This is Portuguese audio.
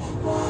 Oh.